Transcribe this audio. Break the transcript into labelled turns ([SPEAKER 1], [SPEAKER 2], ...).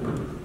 [SPEAKER 1] Amen.